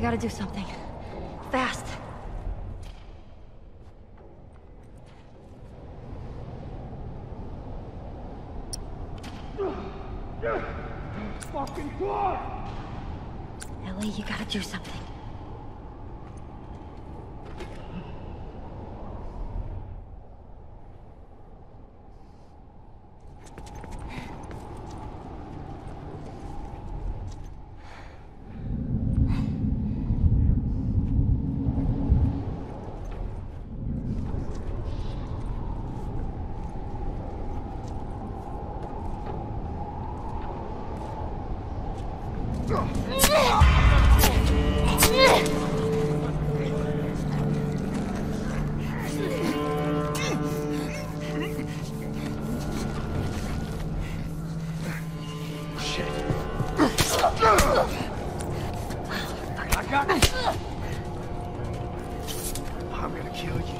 I gotta do something. Fast. Fucking! Ellie, you gotta do something. I'm gonna kill you.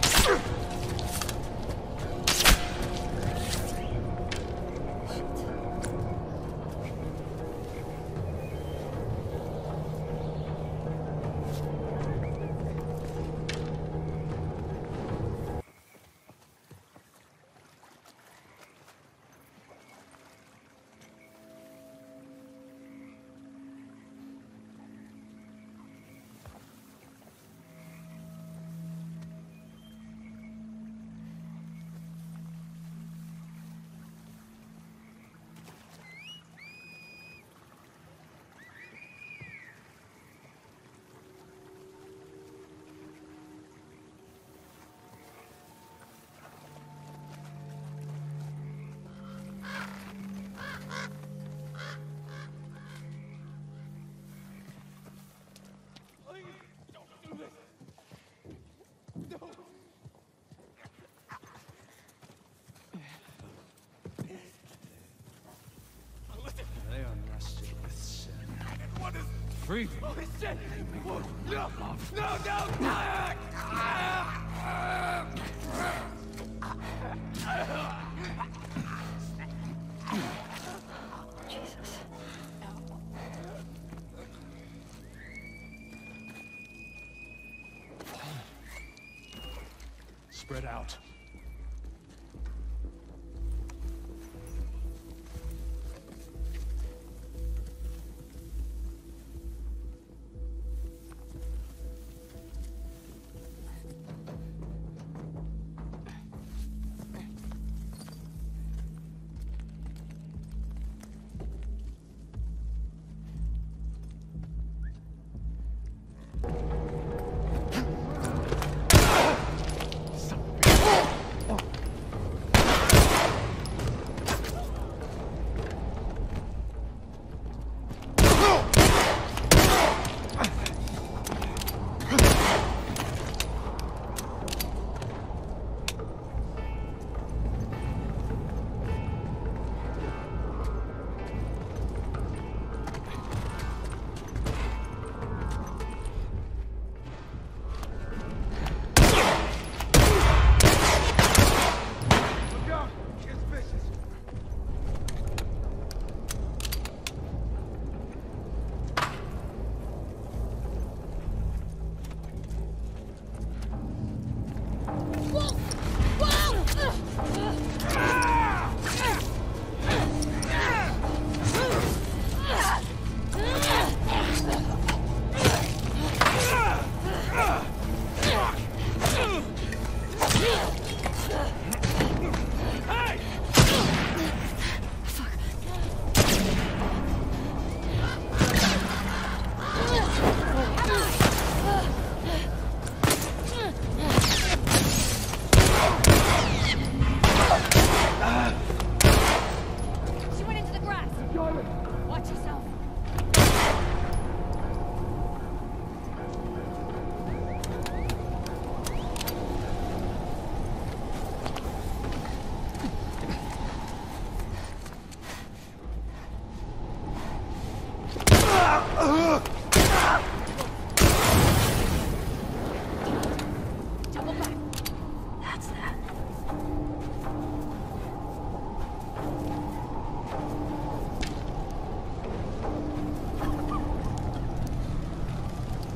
Free? Oh shit! No! No! No! Ah! Jesus. Spread out.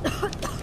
Ha ha!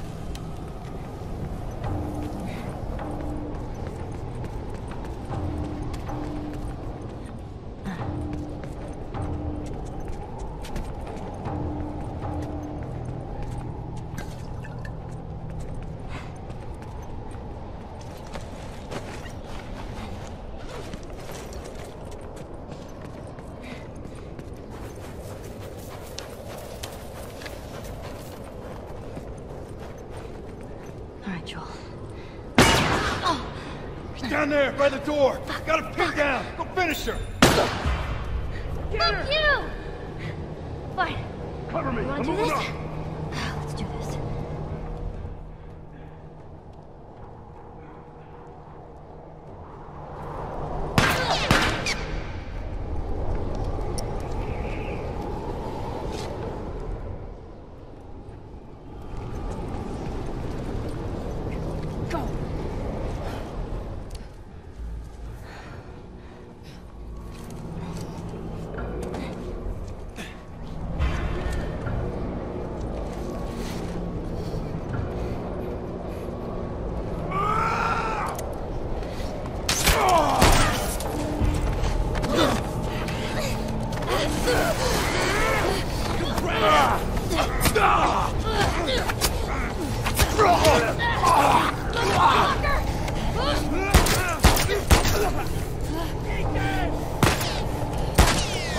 Down there, by the door. Got him pinned down. Go finish her. Fuck you! Fine. Cover me. I'm moving this? up. Let's do this. Go.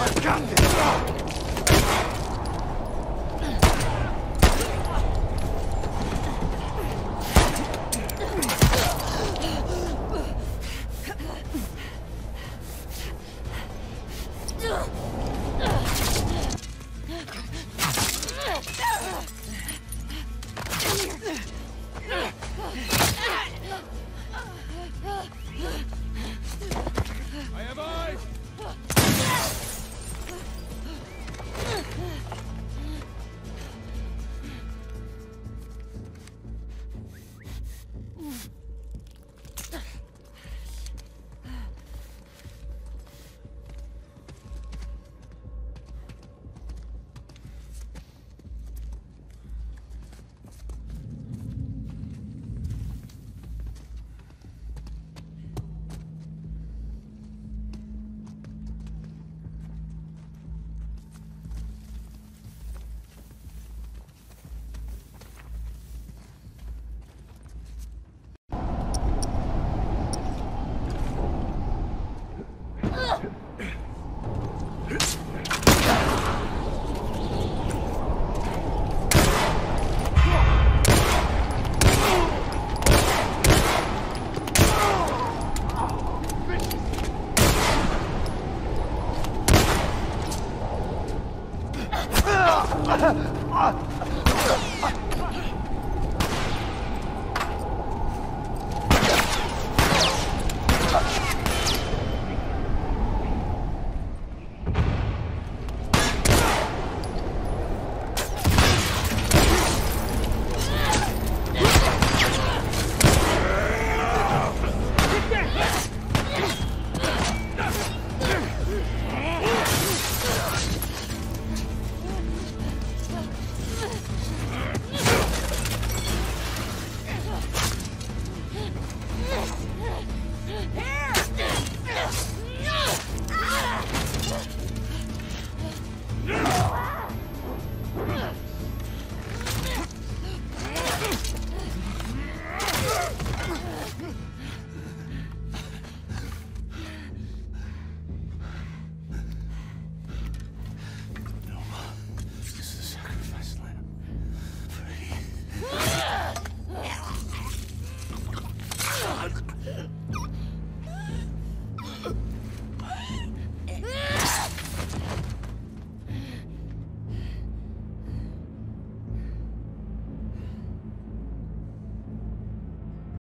I got this.